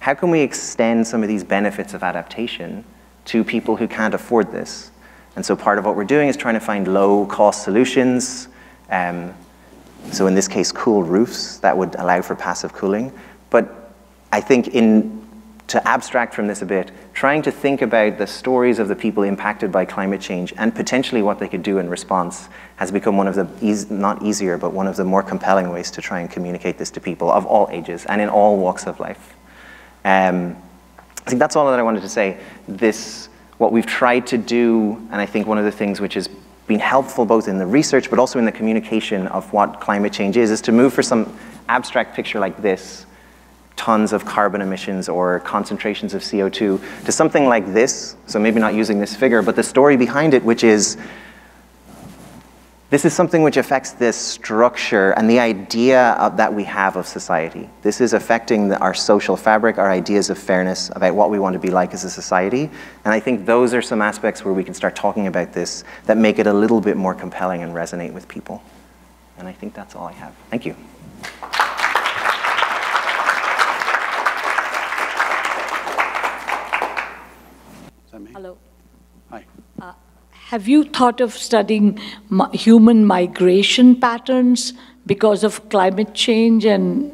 How can we extend some of these benefits of adaptation to people who can't afford this? And so part of what we're doing is trying to find low cost solutions. Um, so in this case, cool roofs that would allow for passive cooling. But I think in, to abstract from this a bit, trying to think about the stories of the people impacted by climate change and potentially what they could do in response has become one of the, not easier, but one of the more compelling ways to try and communicate this to people of all ages and in all walks of life. Um, I think that's all that I wanted to say. This what we've tried to do, and I think one of the things which has been helpful both in the research but also in the communication of what climate change is, is to move for some abstract picture like this, tons of carbon emissions or concentrations of CO2, to something like this, so maybe not using this figure, but the story behind it, which is this is something which affects this structure and the idea of, that we have of society. This is affecting the, our social fabric, our ideas of fairness, about what we want to be like as a society. And I think those are some aspects where we can start talking about this that make it a little bit more compelling and resonate with people. And I think that's all I have. Thank you. Hello. Hi. Uh, have you thought of studying human migration patterns because of climate change and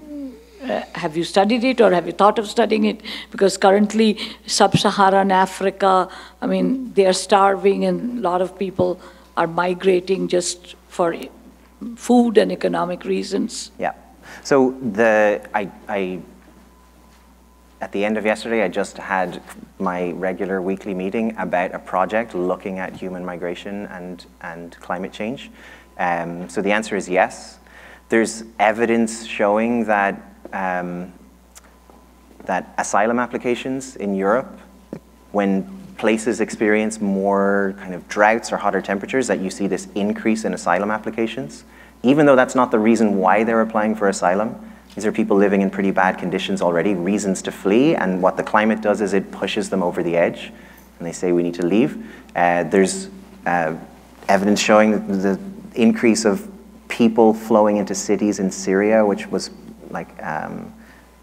uh, have you studied it or have you thought of studying it? Because currently sub-Saharan Africa, I mean, they are starving and a lot of people are migrating just for food and economic reasons. Yeah. So the, I, I at the end of yesterday, I just had my regular weekly meeting about a project looking at human migration and, and climate change. Um, so the answer is yes. There's evidence showing that, um, that asylum applications in Europe, when places experience more kind of droughts or hotter temperatures, that you see this increase in asylum applications. Even though that's not the reason why they're applying for asylum, these are people living in pretty bad conditions already, reasons to flee, and what the climate does is it pushes them over the edge, and they say we need to leave. Uh, there's uh, evidence showing the increase of people flowing into cities in Syria, which was like um,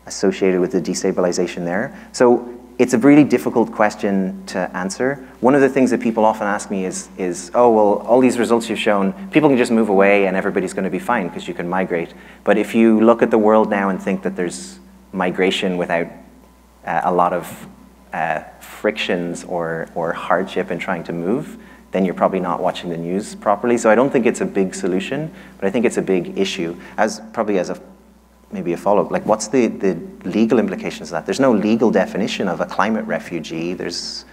associated with the destabilization there. So it's a really difficult question to answer. One of the things that people often ask me is, is, oh, well, all these results you've shown, people can just move away and everybody's going to be fine because you can migrate. But if you look at the world now and think that there's migration without uh, a lot of uh, frictions or, or hardship in trying to move, then you're probably not watching the news properly. So I don't think it's a big solution, but I think it's a big issue. As probably as a maybe a follow-up, like what's the, the legal implications of that? There's no legal definition of a climate refugee. There's,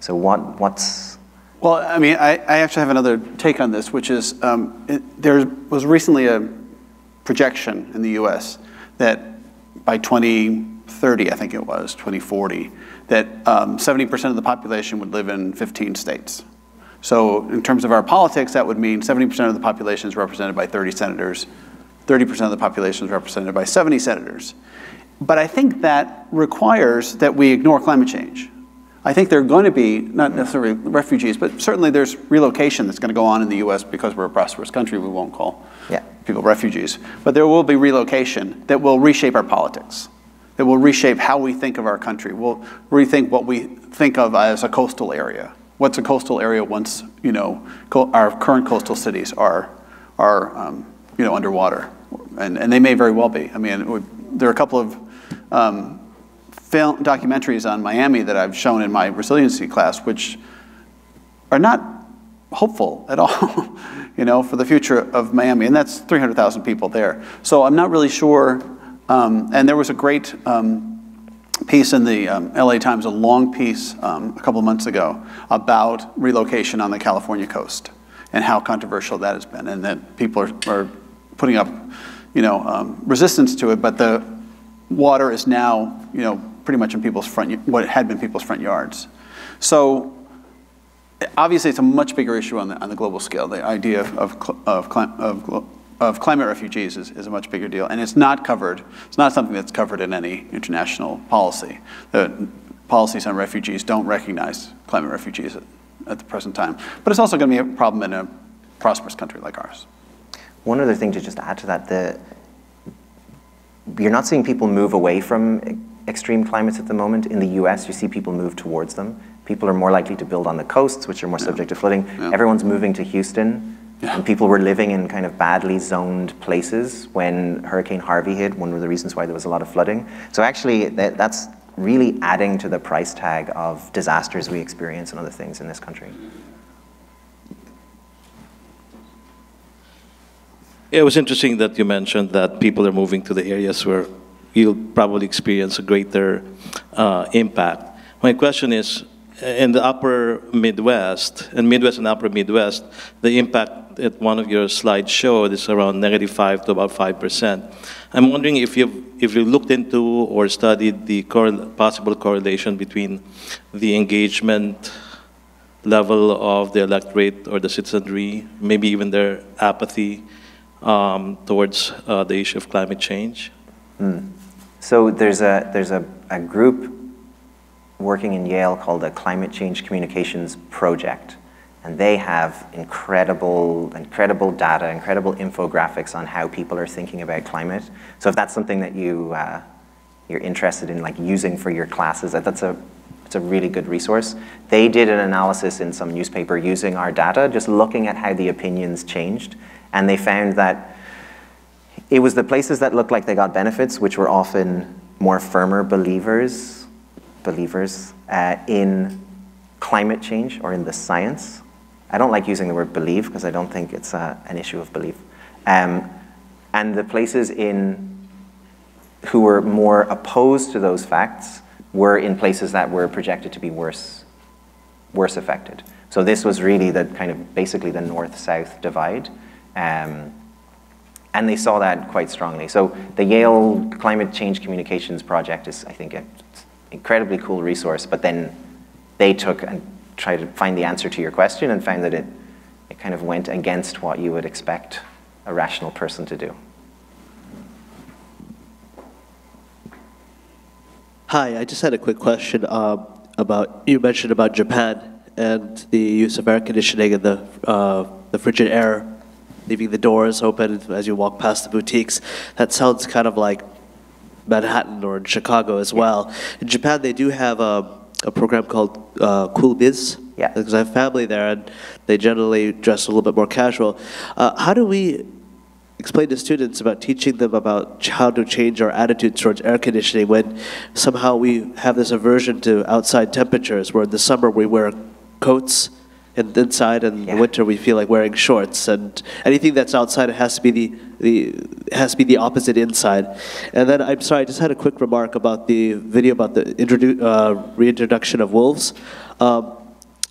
so what, what's... Well, I mean, I, I actually have another take on this, which is um, it, there was recently a projection in the US that by 2030, I think it was, 2040, that 70% um, of the population would live in 15 states. So in terms of our politics, that would mean 70% of the population is represented by 30 senators, 30% of the population is represented by 70 senators. But I think that requires that we ignore climate change. I think there are going to be, not necessarily refugees, but certainly there's relocation that's going to go on in the U.S. because we're a prosperous country. We won't call Yeah. people refugees. But there will be relocation that will reshape our politics, that will reshape how we think of our country. We'll rethink what we think of as a coastal area. What's a coastal area once, you know, co- our current coastal cities are, are um, you know, underwater? And, and they may very well be. I mean, there are a couple of um, film documentaries on Miami that I've shown in my resiliency class, which are not hopeful at (laughs) all, you know, for the future of Miami. And that's 300,000 people there. So I'm not really sure. Um, and there was a great um, piece in the um, LA Times, a long piece um, a couple of months ago about relocation on the California coast and how controversial that has been, and that people are, are putting up, you know, um, resistance to it. But the water is now, you know, pretty much in people's front, what had been people's front yards. So obviously, it's a much bigger issue on the, on the global scale. The idea of, of, of, of, of climate refugees is, is a much bigger deal. And it's not covered, it's not something that's covered in any international policy. The policies on refugees don't recognize climate refugees at, at the present time. But it's also going to be a problem in a prosperous country like ours. One other thing to just add to that, the, you're not seeing people move away from extreme climates at the moment. In the US, you see people move towards them. People are more likely to build on the coasts, which are more subject to flooding. Yeah. Everyone's moving to Houston. Yeah. And people were living in kind of badly zoned places when Hurricane Harvey hit, one of the reasons why there was a lot of flooding. So actually, that, that's really adding to the price tag of disasters we experience and other things in this country. It was interesting that you mentioned that people are moving to the areas where you'll probably experience a greater uh, impact. My question is, in the upper Midwest, and Midwest and upper Midwest, the impact that one of your slides showed is around negative 5 to about 5%. I'm wondering if you've, if you looked into or studied the possible correlation between the engagement level of the electorate or the citizenry, maybe even their apathy um, towards uh, the issue of climate change? So there's a, there's a, a group working in Yale called the Climate Change Communications Project. And they have incredible, incredible data, incredible infographics on how people are thinking about climate. So if that's something that you, uh, you're interested in like using for your classes, that- that's a, it's a really good resource. They did an analysis in some newspaper using our data, just looking at how the opinions changed. And they found that it was the places that looked like they got benefits, which were often more firmer believers, believers uh, in climate change or in the science. I don't like using the word believe because I don't think it's uh, an issue of belief. Um, and the places in who were more opposed to those facts were in places that were projected to be worse, worse affected. So this was really the kind of basically the north-south divide. Um, and they saw that quite strongly. So the Yale Climate Change Communications Project is, I think, an incredibly cool resource, but then they took and tried to find the answer to your question and found that it, it kind of went against what you would expect a rational person to do. Hi, I just had a quick question um, about, you mentioned about Japan and the use of air conditioning and the, uh, the frigid air, leaving the doors open as you walk past the boutiques. That sounds kind of like Manhattan or in Chicago as well. In Japan, they do have a, a program called uh, Cool Biz. Yeah. Because I have family there and they generally dress a little bit more casual. Uh, how do we explain to students about teaching them about how to change our attitudes towards air conditioning when somehow we have this aversion to outside temperatures where in the summer we wear coats and inside and in Yeah. the winter we feel like wearing shorts and anything that's outside it has to be the, the has to be the opposite inside and then i'm sorry i just had a quick remark about the video about the introdu- uh, reintroduction of wolves um,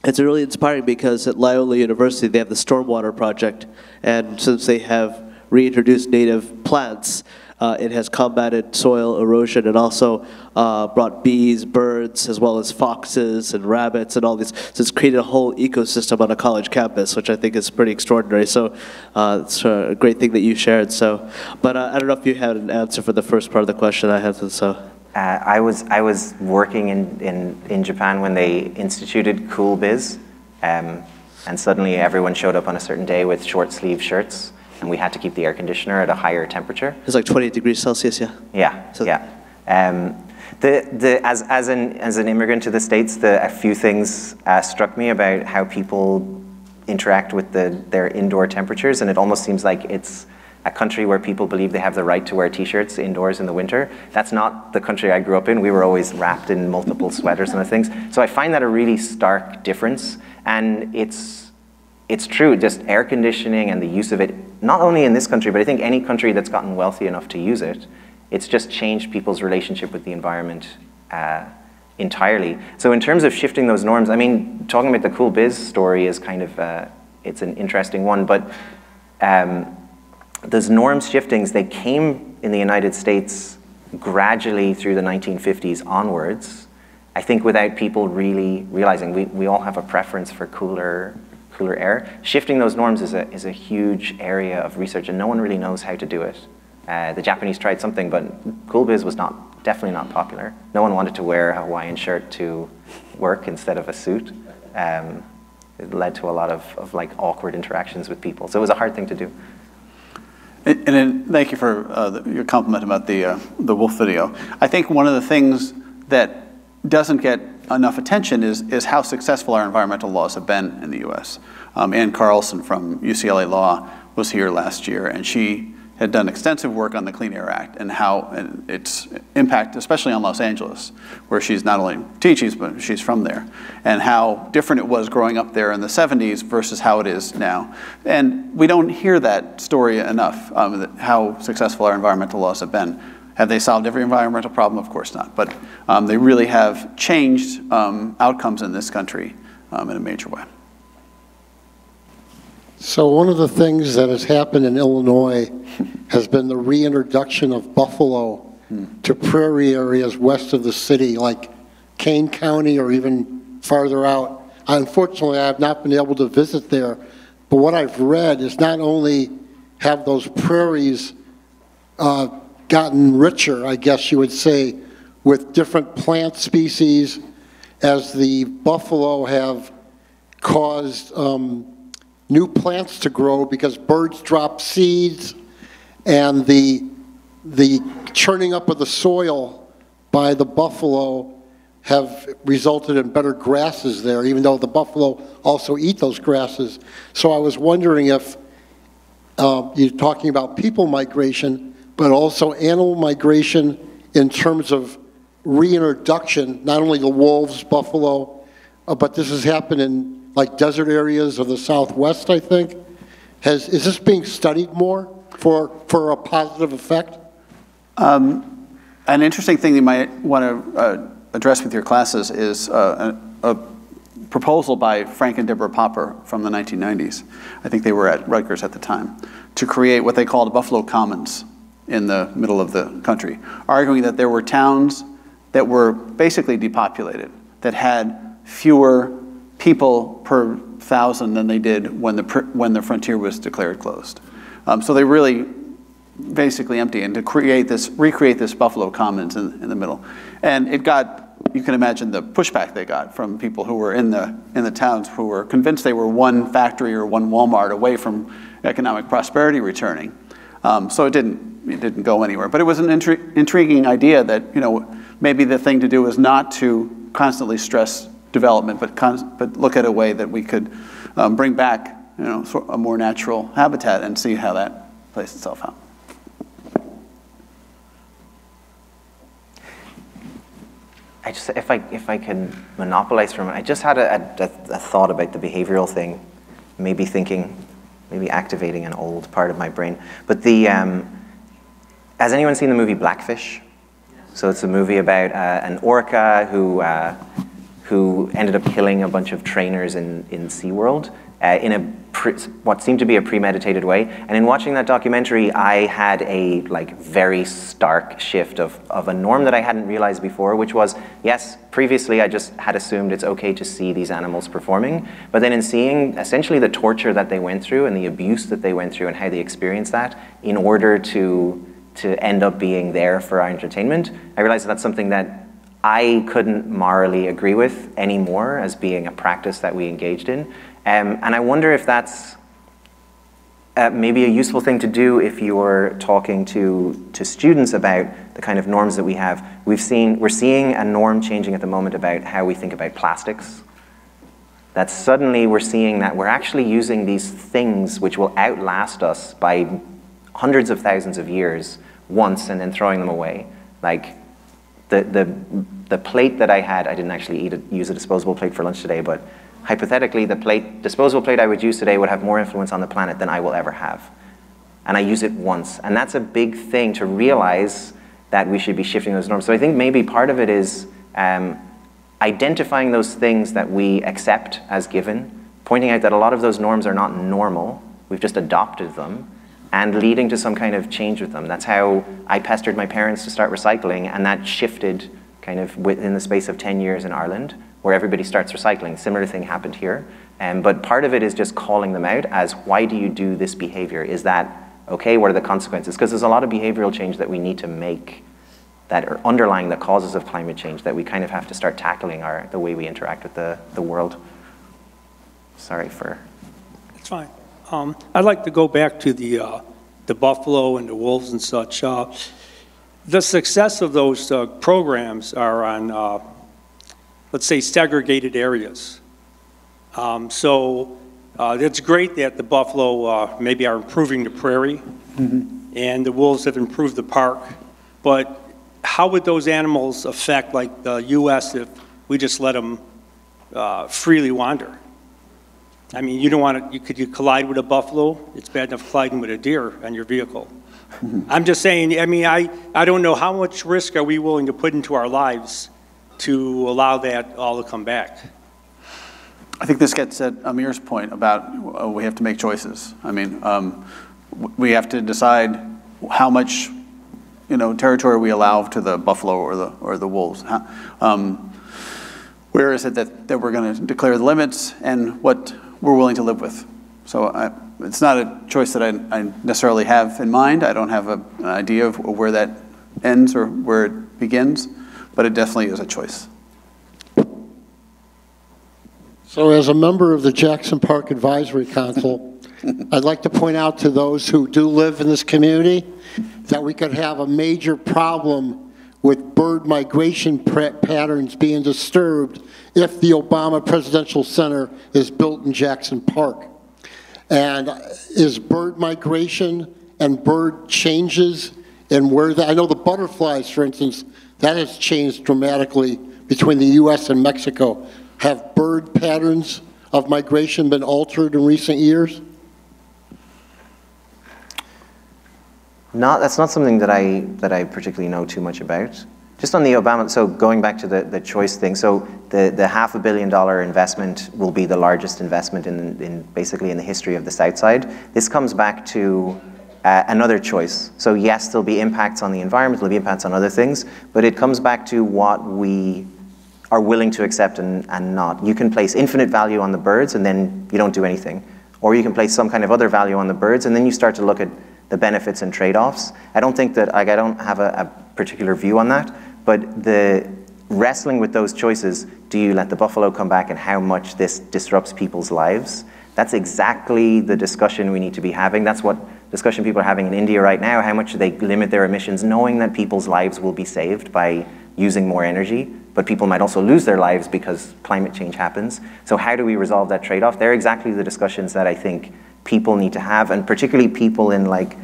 it's really inspiring because at Loyola University they have the Stormwater Project, and since they have reintroduced native plants, uh, it has combated soil erosion and also uh, brought bees, birds, as well as foxes and rabbits and all these. So it's created a whole ecosystem on a college campus, which I think is pretty extraordinary. So uh, it's a great thing that you shared. So, but uh, I don't know if you had an answer for the first part of the question I had. So. Uh, I was I was working in, in, in Japan when they instituted Cool Biz, um, and suddenly everyone showed up on a certain day with short sleeve shirts, and we had to keep the air conditioner at a higher temperature. It's like 28 degrees Celsius, yeah. Yeah, So- yeah. Um, the, the, as, as, an, as an immigrant to the States, the, a few things uh, struck me about how people interact with the, their indoor temperatures, and it almost seems like it's a country where people believe they have the right to wear t-shirts indoors in the winter. That's not the country I grew up in. We were always wrapped in multiple sweaters and other things. So I find that a really stark difference, and it's, it's true, just air conditioning and the use of it, not only in this country, but I think any country that's gotten wealthy enough to use it, it's just changed people's relationship with the environment uh, entirely. So in terms of shifting those norms, I mean, talking about the cool biz story is kind of, uh, it's an interesting one, but um, those norms shiftings, they came in the United States gradually through the 1950s onwards, I think without people really realizing we, we all have a preference for cooler, cooler air. Shifting those norms is a, is a huge area of research and no one really knows how to do it. Uh, the Japanese tried something, but Cool Biz was not, definitely not popular. No one wanted to wear a Hawaiian shirt to work instead of a suit. Um, it led to a lot of, of like awkward interactions with people. So it was a hard thing to do. And, and thank you for uh, the, your compliment about the, uh, the wolf video. I think one of the things that doesn't get enough attention is, is how successful our environmental laws have been in the U.S. Um, Ann Carlson from UCLA Law was here last year, and she had done extensive work on the Clean Air Act and how and its impact, especially on Los Angeles, where she's not only teaches, but she's from there, and how different it was growing up there in the 70s versus how it is now. And we don't hear that story enough, um, how successful our environmental laws have been. Have they solved every environmental problem? Of course not. But um, they really have changed um, outcomes in this country um, in a major way. So one of the things that has happened in Illinois has been the reintroduction of buffalo to prairie areas west of the city, like Kane County or even farther out. Unfortunately, I have not been able to visit there, but what I've read is not only have those prairies uh, gotten richer, I guess you would say, with different plant species, as the buffalo have caused um, new plants to grow because birds drop seeds and the, the churning up of the soil by the buffalo have resulted in better grasses there, even though the buffalo also eat those grasses. So I was wondering if uh, you're talking about people migration, but also animal migration in terms of reintroduction, not only the wolves, buffalo, uh, but this has happened in like desert areas of the Southwest, I think. Has, is this being studied more for, for a positive effect? Um, an interesting thing you might want to uh, address with your classes is uh, a, a, proposal by Frank and Deborah Popper from the 1990s. I think they were at Rutgers at the time, to create what they called Buffalo Commons in the middle of the country, arguing that there were towns that were basically depopulated, that had fewer people per thousand than they did when the, when the frontier was declared closed. Um, so they really basically empty and to create this, recreate this Buffalo Commons in, in the middle. And it got, you can imagine the pushback they got from people who were in the, in the towns who were convinced they were one factory or one Walmart away from economic prosperity returning. Um, so it didn't, it didn't go anywhere. But it was an intri intriguing idea that, you know, maybe the thing to do is not to constantly stress development, but, but look at a way that we could um, bring back, you know, a more natural habitat and see how that plays itself out. I just, if I, if I can monopolize for a minute, I just had a, a, a thought about the behavioral thing, maybe thinking, maybe activating an old part of my brain. But the, um, has anyone seen the movie Blackfish? So it's a movie about uh, an orca who, uh, who ended up killing a bunch of trainers in, in SeaWorld uh, in a what seemed to be a premeditated way. And in watching that documentary, I had a like very stark shift of, of a norm that I hadn't realized before, which was, yes, previously I just had assumed it's okay to see these animals performing. But then in seeing essentially the torture that they went through and the abuse that they went through and how they experienced that in order to to end up being there for our entertainment. I realize that that's something that I couldn't morally agree with anymore as being a practice that we engaged in. Um, and I wonder if that's uh, maybe a useful thing to do if you're talking to, to students about the kind of norms that we have. We've seen, we're seeing a norm changing at the moment about how we think about plastics. That suddenly we're seeing that we're actually using these things which will outlast us by hundreds of thousands of years once and then throwing them away. Like the, the, the plate that I had, I didn't actually eat a, use a disposable plate for lunch today, but hypothetically, the plate, disposable plate I would use today would have more influence on the planet than I will ever have. And I use it once. And that's a big thing to realize that we should be shifting those norms. So I think maybe part of it is um, identifying those things that we accept as given, pointing out that a lot of those norms are not normal, we've just adopted them, and leading to some kind of change with them. That's how I pestered my parents to start recycling, and that shifted kind of within the space of 10 years in Ireland where everybody starts recycling. Similar thing happened here. Um, but part of it is just calling them out as why do you do this behavior? Is that okay? What are the consequences? Because there's a lot of behavioral change that we need to make that are underlying the causes of climate change that we kind of have to start tackling our, the way we interact with the, the world. Sorry for. It's fine. Um, I'd like to go back to the, uh, the buffalo and the wolves and such. Uh, the success of those uh, programs are on uh, let's say, segregated areas. Um, so uh, it's great that the buffalo uh, maybe are improving the prairie mm -hmm. and the wolves have improved the park. But how would those animals affect like the U.S. if we just let them uh, freely wander? I mean, you don't want to, you, could you collide with a buffalo? It's bad enough colliding with a deer on your vehicle. Mm-hmm. I'm just saying, I mean, I, I don't know how much risk are we willing to put into our lives to allow that all to come back. I think this gets at Amir's point about uh, we have to make choices. I mean, um, we have to decide how much, you know, territory we allow to the buffalo or the or the wolves. Um, where is it that, that we're going to declare the limits and what we're willing to live with? So I, it's not a choice that I, I, necessarily have in mind. I don't have a, an idea of where that ends or where it begins but it definitely is a choice. So as a member of the Jackson Park Advisory Council, (laughs) I'd like to point out to those who do live in this community that we could have a major problem with bird migration patterns being disturbed if the Obama Presidential Center is built in Jackson Park. And is bird migration and bird changes and where I know the butterflies, for instance, that has changed dramatically between the U.S. and Mexico. Have bird patterns of migration been altered in recent years? Not, that's not something that I, that I particularly know too much about. Just on the Obama, so going back to the, the choice thing, so the, the half a billion dollar investment will be the largest investment in, in basically in the history of the South Side. This comes back to uh, another choice. So yes, there'll be impacts on the environment, there'll be impacts on other things, but it comes back to what we are willing to accept and, and not. You can place infinite value on the birds and then you don't do anything. Or you can place some kind of other value on the birds and then you start to look at the benefits and trade-offs. I don't think that, like, I don't have a, a particular view on that, but the wrestling with those choices, do you let the buffalo come back and how much this disrupts people's lives? That's exactly the discussion we need to be having. That's what discussion people are having in India right now, how much they limit their emissions, knowing that people's lives will be saved by using more energy, but people might also lose their lives because climate change happens. So how do we resolve that trade-off? They're exactly the discussions that I think people need to have, and particularly people in like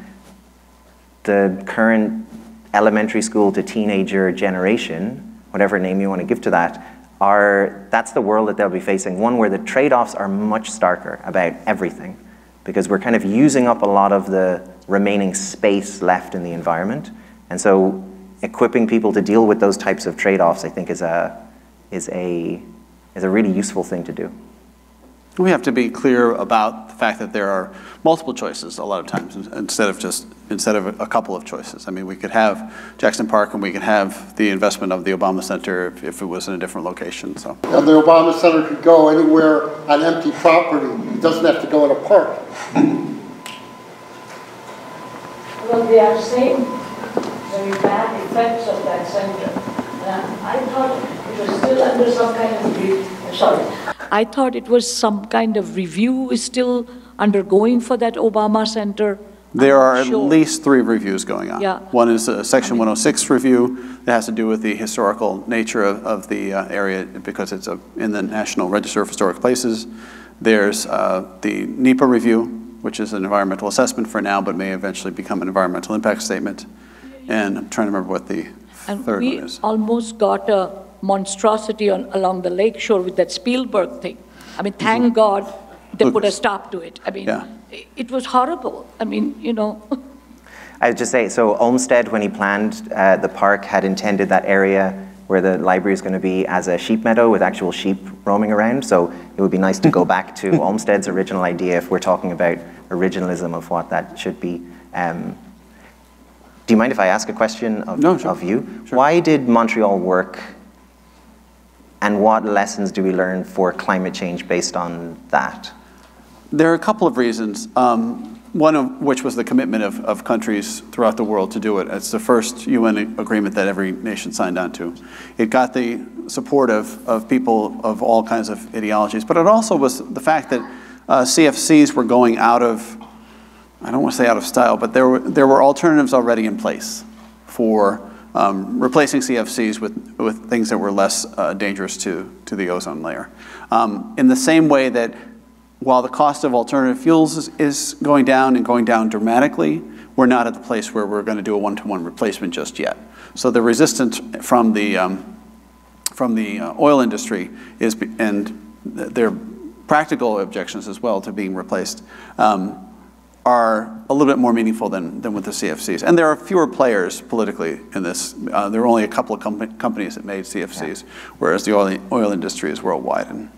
the current elementary school to teenager generation, whatever name you want to give to that, are, that's the world that they'll be facing, one where the trade-offs are much starker about everything because we're kind of using up a lot of the remaining space left in the environment. And so equipping people to deal with those types of trade-offs, I think, is a, is, a, is a really useful thing to do. We have to be clear about the fact that there are multiple choices a lot of times instead of just instead of a couple of choices. I mean, we could have Jackson Park and we could have the investment of the Obama Center if, if it was in a different location. So and the Obama Center could go anywhere on empty property. It doesn't have to go in a park. Well, they are saying very bad effects of that center. And I thought it was still under some kind of, re- sorry, I thought it was some kind of review is still undergoing for that Obama Center. There I'm are not at least three reviews going on. Yeah. One is a Section 106 review that has to do with the historical nature of, of the uh, area because it's a, in the National Register of Historic Places. There's uh, the NEPA review, which is an environmental assessment for now, but may eventually become an environmental impact statement. And I'm trying to remember what the And third one is. almost got a monstrosity on, along the lake shore with that Spielberg thing. I mean, thank God they put a stop to it. I mean, Yeah. i- it was horrible. I mean, you know, (laughs) I would just say, so Olmsted, when he planned uh, the park, had intended that area where the library is going to be as a sheep meadow with actual sheep roaming around. So it would be nice to go (laughs) back to Olmsted's original idea if we're talking about originalism of what that should be. Um, do you mind if I ask a question of, No, sure. of you? Sure. Why did Montreal work, and what lessons do we learn for climate change based on that? There are a couple of reasons, um, one of which was the commitment of, of countries throughout the world to do it. It's the first UN agreement that every nation signed on to. It got the support of, of people of all kinds of ideologies, but it also was the fact that uh, CFCs were going out of, I don't want to say out of style, but there were, there were alternatives already in place for um, replacing CFCs with, with things that were less uh, dangerous to, to the ozone layer. Um, in the same way that while the cost of alternative fuels is, is going down and going down dramatically, we're not at the place where we're going to do a one-to-one replacement just yet. So the resistance from the, um, from the uh, oil industry is, and th- their practical objections as well to being replaced, um, are a little bit more meaningful than, than with the CFCs. And there are fewer players politically in this. Uh, there are only a couple of com- companies that made CFCs, whereas the oil, oil industry is worldwide. And,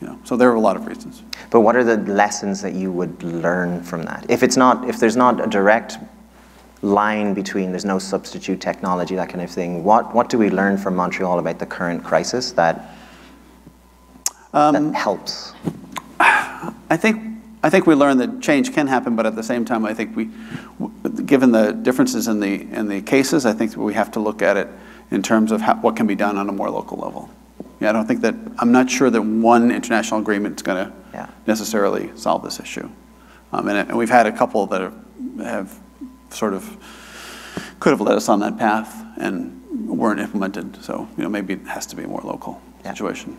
you know, so there are a lot of reasons. But what are the lessons that you would learn from that? If it's not, if there's not a direct line between, there's no substitute technology, that kind of thing, what, what do we learn from Montreal about the current crisis that, that helps? (sighs) I think, I think we learned that change can happen, but at the same time, I think we, given the differences in the, in the cases, I think we have to look at it in terms of how, what can be done on a more local level. Yeah, I don't think that, I'm not sure that one international agreement is going Yeah. to necessarily solve this issue. Um, and, and we've had a couple that have, have sort of, could have led us on that path and weren't implemented. So, you know, maybe it has to be a more local Yeah. situation.